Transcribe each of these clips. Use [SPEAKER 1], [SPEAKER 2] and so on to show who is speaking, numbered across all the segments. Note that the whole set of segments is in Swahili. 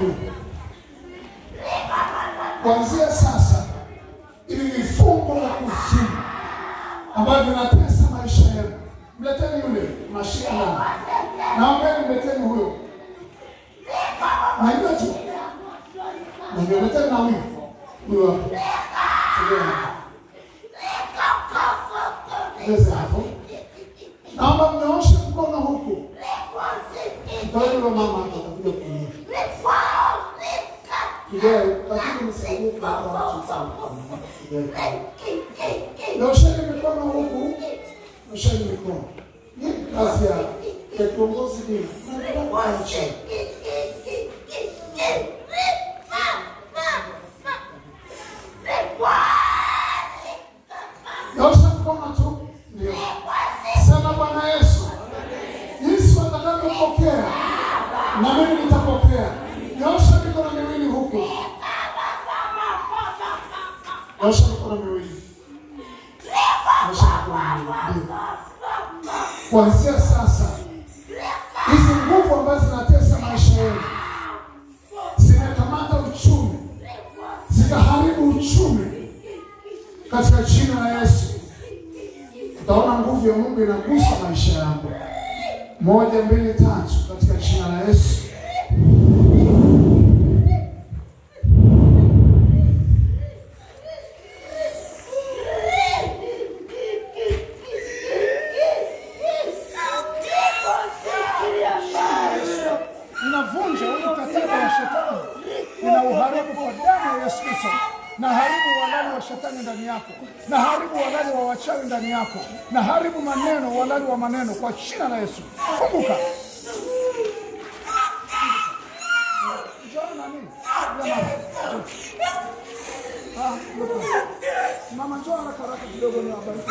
[SPEAKER 1] Mungu. Kuanzia sasa, ili vifungo na kuzimu ambavyo vinatesa maisha yenu, mleteni yule mashia na naombeni mleteni huyo. Najua tu, najua mleteni na huyo huyo hapo, sogea hapo. Naomba mnyooshe mkono huku, Ndio mama hapo. Não chega que com o cu, não chega que com. Graças que tu conseguiu. Nós estamos com a tua. Sana Bwana Yesu. Yesu atakapopokea na mimi nitapokea. Nyosha. Osha miwili. Kuanzia sasa, hizi nguvu ambazo zinatesa maisha yenu, uchumi, uchumi katika jina la Yesu. Utaona nguvu ya Mungu inagusa maisha yako. Moja, mbili, tatu, katika jina la Yesu.
[SPEAKER 2] kisa na haribu walali wa shetani ndani yako, na haribu walali wa wachawi ndani yako, na haribu maneno walali wa maneno kwa jina la Yesu. Kumbuka. Ah, Mama, njoo haraka haraka kidogo, ni wabariki.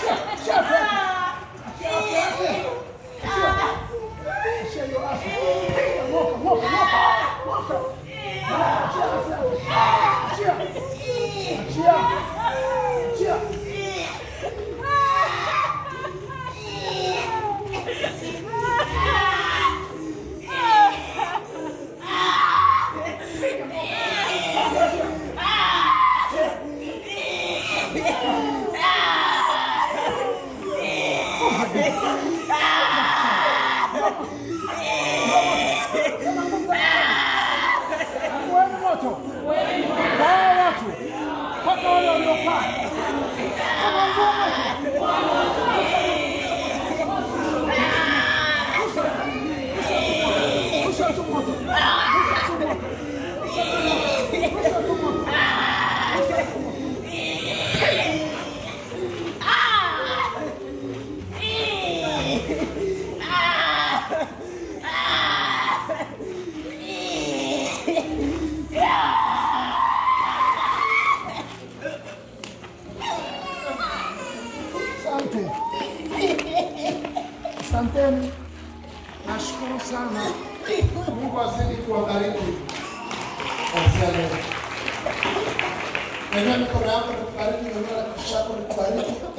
[SPEAKER 2] Jeff, Jeff, Jeff. Allahu Akbar. Paka wale waliokaa Santene. Santene. Nasceu sana.
[SPEAKER 1] Mungu wazidi kuwabariki. Wazee. Na mikono yako nikubariki, na para o nikubariki.